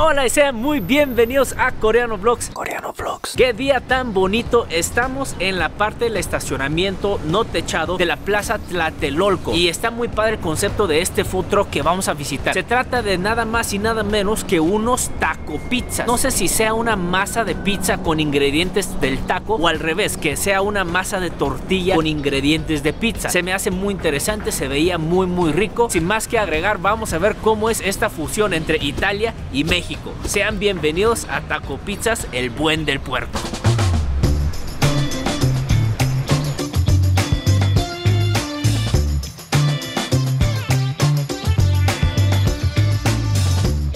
Hola y sean muy bienvenidos a Coreano Vlogs. Coreano Vlogs. Qué día tan bonito. Estamos en la parte del estacionamiento no techado de la Plaza Tlatelolco. Y está muy padre el concepto de este food truck que vamos a visitar. Se trata de nada más y nada menos que unos taco pizzas. No sé si sea una masa de pizza con ingredientes del taco o al revés, que sea una masa de tortilla con ingredientes de pizza. Se me hace muy interesante, se veía muy muy rico. Sin más que agregar, vamos a ver cómo es esta fusión entre Italia y México. Sean bienvenidos a Taco Pizzas, el buen del puerto.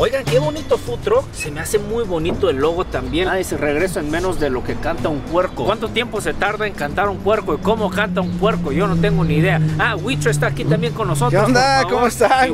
Oigan, qué bonito food truck. Se me hace muy bonito el logo también. Ah, ese regreso en menos de lo que canta un puerco. ¿Cuánto tiempo se tarda en cantar un puerco? ¿Y cómo canta un puerco? Yo no tengo ni idea. Ah, Wicho está aquí también con nosotros. ¿Qué onda? ¿Cómo están?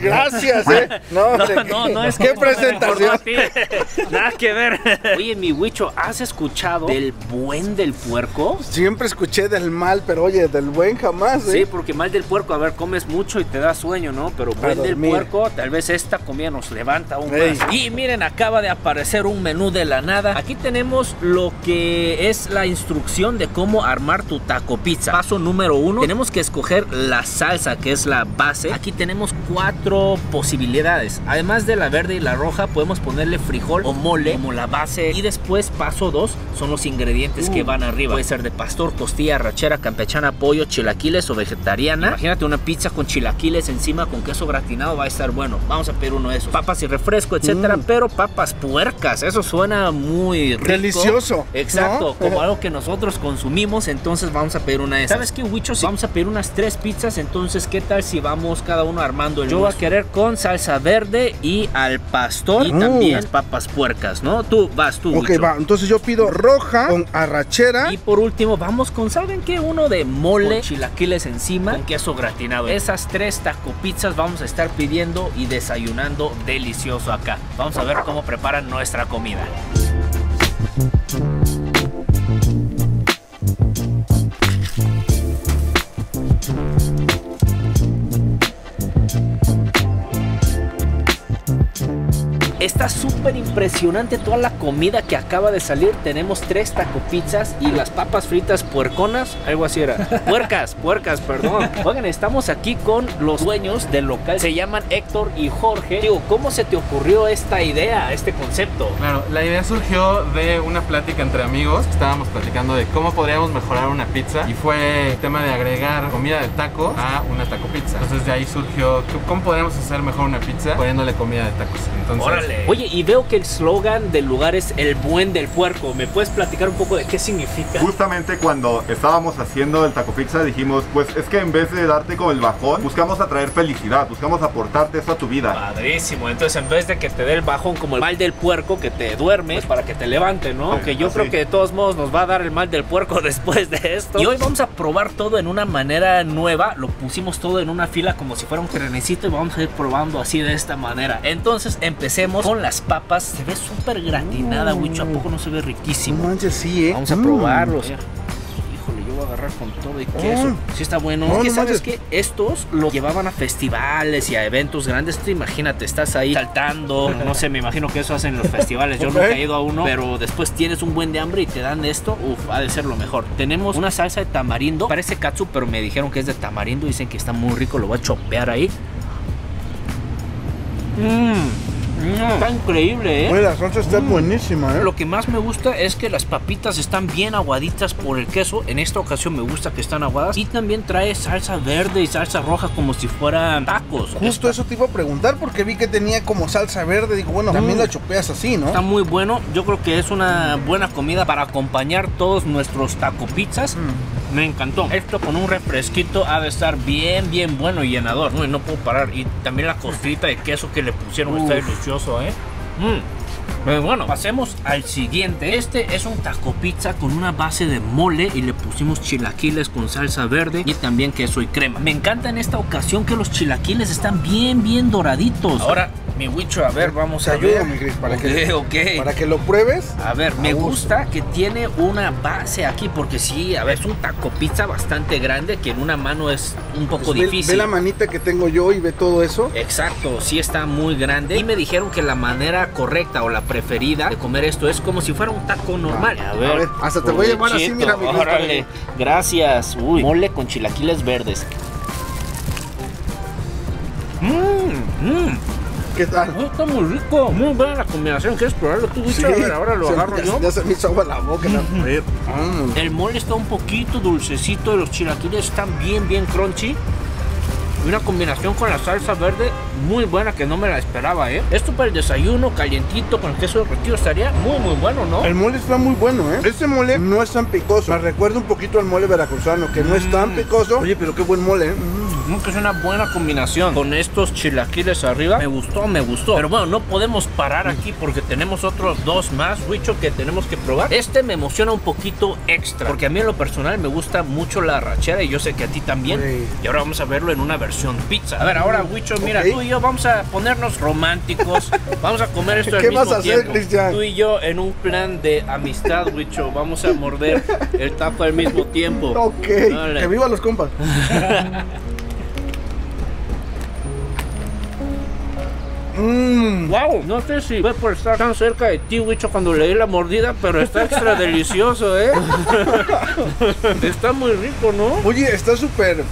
Gracias, eh. No, no, no, no es ¿Qué presentación? Nada que ver. Oye, mi Wicho, ¿has escuchado del buen del puerco? Siempre escuché del mal, pero oye, del buen jamás, ¿eh? Sí, porque mal del puerco, a ver, comes mucho y te da sueño, ¿no? Pero buen del puerco, tal vez esta comida nos levanta levanta un Y miren, acaba de aparecer un menú de la nada. Aquí tenemos lo que es la instrucción de cómo armar tu taco pizza. Paso número uno, tenemos que escoger la salsa, que es la base. Aquí tenemos cuatro posibilidades. Además de la verde y la roja, podemos ponerle frijol o mole como la base. Y después, paso dos, son los ingredientes que uh. van arriba. Puede ser de pastor, costilla, rachera, campechana, pollo, chilaquiles o vegetariana. Imagínate una pizza con chilaquiles encima con queso gratinado, va a estar bueno. Vamos a pedir uno de esos. Papas y refresco, etcétera, mm. pero papas puercas, eso suena muy rico. Delicioso. Exacto, como algo que nosotros consumimos, entonces vamos a pedir una de esas. ¿Sabes qué, Wichos? Vamos a pedir unas tres pizzas, entonces, ¿qué tal si vamos cada uno armando el Yo voy a querer con salsa verde y al pastor y mm. también papas puercas, ¿no? Tú vas, tú, Ok, va, entonces yo pido roja con arrachera. Y por último, vamos con, ¿saben qué? Uno de mole, chilaquiles encima, con queso gratinado. Esas tres taco pizzas vamos a estar pidiendo y desayunando delicioso acá. Vamos a ver cómo preparan nuestra comida. Está súper impresionante toda la comida que acaba de salir. Tenemos tres taco pizzas y las papas fritas puerconas, algo así era. Puercas, puercas, perdón. Oigan, estamos aquí con los dueños del local. Se llaman Héctor y Jorge. Digo, ¿cómo se te ocurrió esta idea, este concepto? Claro, la idea surgió de una plática entre amigos. Estábamos platicando de cómo podríamos mejorar una pizza y fue el tema de agregar comida de taco a una taco pizza. Entonces de ahí surgió cómo podríamos hacer mejor una pizza poniéndole comida de tacos. Entonces, Órale. Oye, y veo que el slogan del lugar es el buen del puerco. ¿Me puedes platicar un poco de qué significa? Justamente cuando estábamos haciendo el taco pizza dijimos, pues es que en vez de darte como el bajón, buscamos atraer felicidad, buscamos aportarte eso a tu vida. Padrísimo. Entonces, en vez de que te dé el bajón como el mal del puerco que te duermes pues para que te levante, ¿no? Aunque yo creo que de todos modos nos va a dar el mal del puerco después de esto. Y hoy vamos a probar todo en una manera nueva. Lo pusimos todo en una fila como si fuera un trenecito y vamos a ir probando así de esta manera. Entonces, empecemos con las papas. Se ve súper gratinada, Wicho. ¿A poco no se ve riquísimo? No manches, sí, ¿eh? Vamos a probarlos. Híjole, yo voy a agarrar con todo y queso. Sí está bueno. es que, ¿sabes que Estos lo llevaban a festivales y a eventos grandes. Tú imagínate, estás ahí saltando. No sé, me imagino que eso hacen los festivales. Yo nunca he ido a uno, pero después tienes un buen de hambre y te dan esto. Uf, ha de ser lo mejor. Tenemos una salsa de tamarindo. Parece katsu, pero me dijeron que es de tamarindo. Dicen que está muy rico. Lo voy a chopear ahí. Mmm Está increíble, ¿eh? la salsa está mm. buenísima, ¿eh? Lo que más me gusta es que las papitas están bien aguaditas por el queso. En esta ocasión me gusta que están aguadas. Y también trae salsa verde y salsa roja como si fueran tacos. Justo eso te iba a preguntar porque vi que tenía como salsa verde. Digo, bueno, también mm. la chopeas así, ¿no? Está muy bueno. Yo creo que es una buena comida para acompañar todos nuestros taco pizzas. Me encantó. Esto con un refresquito ha de estar bien, bien bueno y llenador. No, no puedo parar. Y también la costrita de queso que le pusieron está delicioso, ¿eh? Mm. bueno, pasemos al siguiente. Este es un taco pizza con una base de mole y le pusimos chilaquiles con salsa verde y también queso y crema. Me encanta en esta ocasión que los chilaquiles están bien, bien doraditos. Ahora, Mi Wicho, a ver, vamos a ver. para, Ok, que, para que lo pruebes. A ver, me A gusto. gusta que tiene una base aquí, porque sí, a ver, es un taco pizza bastante grande que en una mano es un poco Pues difícil. ve la manita que tengo yo y ve todo eso. Exacto, sí está muy grande. Y me dijeron que la manera correcta o la preferida de comer esto es como si fuera un taco normal. A ver, ver, hasta te voy a llevar así, mira, mi. Órale, gracias. Uy, mole con chilaquiles verdes. Mmm, mmm. ¿Qué tal? Oh, está muy rico. Muy buena la combinación. ¿Quieres probarlo tú, bicho? A ver, ahora lo agarro ya, yo. Ya se me hizo agua la boca. Mm. El mole está un poquito dulcecito, los chilaquiles están bien, bien crunchy. Y una combinación con la salsa verde muy buena que no me la esperaba, ¿eh? Esto para el desayuno, calientito, con el queso derretido, estaría muy, muy bueno, ¿no? El mole está muy bueno, ¿eh? Este mole no es tan picoso. Me recuerda un poquito al mole veracruzano, que no es tan picoso. Oye, pero qué buen mole, ¿eh? Mm. Mm, que es una buena combinación con estos chilaquiles arriba. Me gustó, me gustó. Pero bueno, no podemos parar aquí porque tenemos otros dos más, Wicho, que tenemos que probar. Este me emociona un poquito extra. Porque a mí en lo personal me gusta mucho la rachera y yo sé que a ti también. Y ahora vamos a verlo en una versión pizza. A ver, ahora, Wicho, mira, Ok. tú y yo vamos a ponernos románticos. vamos a comer esto al ¿Qué mismo vas a hacer, tiempo. Cristian? Tú y yo en un plan de amistad, Wicho. Vamos a morder el taco al mismo tiempo. Ok, que viva los compas. Mmm. Wow, no sé si fue por estar tan cerca de ti, Wicho, cuando le di la mordida, pero está extra delicioso, ¿eh? está muy rico, ¿no? Oye, está súper.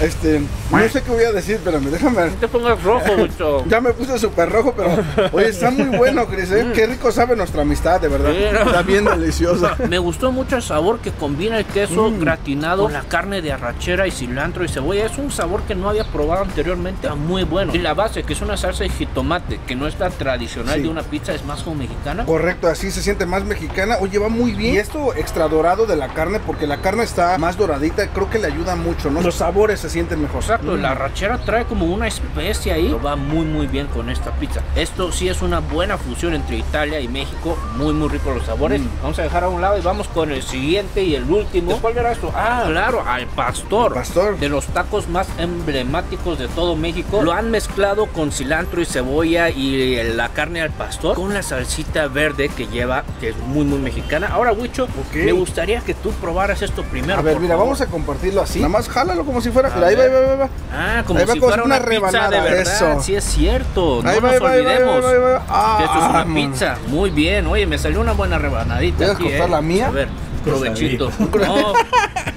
Este. No sé qué voy a decir, pero me déjame ver. No te pongas rojo, Wicho. Ya me puse súper rojo, pero. Oye, está muy bueno, Cris, ¿eh? Qué rico sabe nuestra amistad, de verdad. Está bien deliciosa. Me gustó mucho el sabor que combina el queso Mm. gratinado con la carne de arrachera y cilantro y cebolla. Es un sabor que no había probado anteriormente. Está muy bueno. Y la base, que es una salsa de jitomate, que no es la tradicional Sí. de una pizza, es más como mexicana. Correcto, así se siente más mexicana. Oye, va muy bien. Y esto extra dorado de la carne, porque la carne está más doradita, creo que le ayuda mucho, ¿no? Los sabores se sienten mejor. Exacto, la rachera trae como una especia ahí. Pero va muy muy bien con esta pizza. Esto sí es una buena fusión entre Italia y México. Muy muy rico los sabores. Vamos a dejar a un lado y vamos con el siguiente y el último. ¿Cuál era esto? Ah, claro, al pastor. Pastor. De los tacos más emblemáticos de todo México. Lo han mezclado con cilantro y cebolla y la carne al pastor con la salsita verde que lleva, que es muy muy mexicana. Ahora, Wicho, me gustaría que tú probaras esto primero. A ver, mira, favor. vamos a compartirlo así. Nada más jálalo como si fuera. A Mira, ahí va, ahí ver. va, ahí va. Ah, como Ahí va si fuera una una, pizza de rebanada, verdad. eso. Sí es cierto. No Ahí va, nos ahí va, ahí ahí olvidemos. va, ahí. Ah, que esto es una vámonos. pizza. Muy bien. Oye, me salió una buena rebanadita. ¿Quieres aquí, cortar ¿eh? la mía? A ver, provechito. No,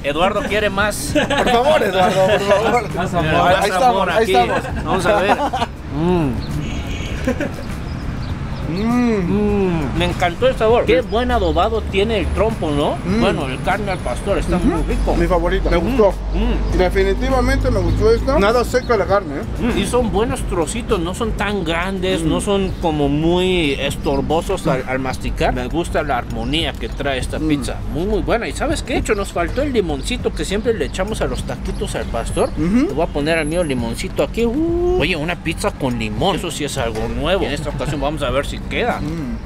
Eduardo quiere más. Por favor, Eduardo, por favor. Más Ahí amor, más estamos, amor ahí aquí. estamos. Vamos a ver. Mm, Mm. mm, me encantó el sabor. Qué buen adobado tiene el trompo, ¿no? Mm. Bueno, el carne al pastor está muy rico. Mi favorita. Me Mm, gustó. mm. Definitivamente me gustó esta. Nada seca la carne, ¿eh? Mm, Y son buenos trocitos, no son tan grandes, no son como muy estorbosos al, al masticar. Me gusta la armonía que trae esta pizza, muy muy buena. ¿Y sabes qué? De hecho, nos faltó el limoncito que siempre le echamos a los taquitos al pastor. Le voy a poner al mío limoncito aquí. Uh, oye, una pizza con limón, eso sí es algo nuevo. En esta ocasión vamos a ver si queda. Mm.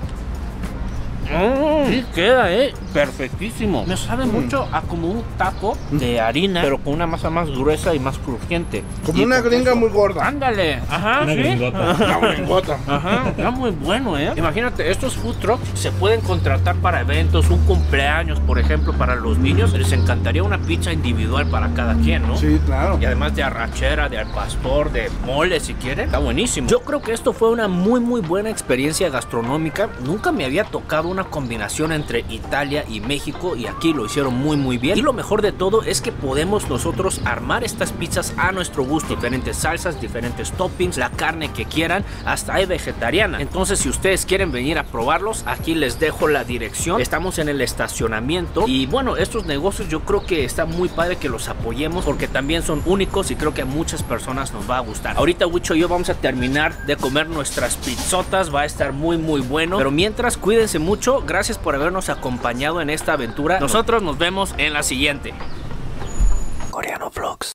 Mm, sí queda, eh. Perfectísimo. Me sabe mucho a como un taco de harina, pero con una masa más gruesa y más crujiente. Como Y una gringa queso. muy gorda. Ándale, ajá, Una sí. gringota. Una gringota. Ajá, está muy bueno, ¿eh? Imagínate, estos food trucks se pueden contratar para eventos, un cumpleaños, por ejemplo, para los niños. Les encantaría una pizza individual para cada quien, ¿no? Sí, claro. Y además de arrachera, de al pastor, de mole si quieren. Está buenísimo. Yo creo que esto fue una muy muy buena experiencia gastronómica. Nunca me había tocado una combinación entre Italia y México y aquí lo hicieron muy muy bien. Y lo mejor de todo es que podemos nosotros armar estas pizzas a nuestro gusto. Diferentes salsas, diferentes toppings, la carne que quieran, hasta hay vegetariana. Entonces si ustedes quieren venir a probarlos, aquí les dejo la dirección. Estamos en el estacionamiento y bueno, estos negocios yo creo que está muy padre que los apoyemos porque también son únicos y creo que a muchas personas nos va a gustar. Ahorita Wicho y yo vamos a terminar de comer nuestras pizzotas, va a estar muy muy bueno. Pero mientras cuídense mucho, gracias por habernos acompañado en esta aventura. Nosotros nos vemos en la siguiente. Coreano Vlogs.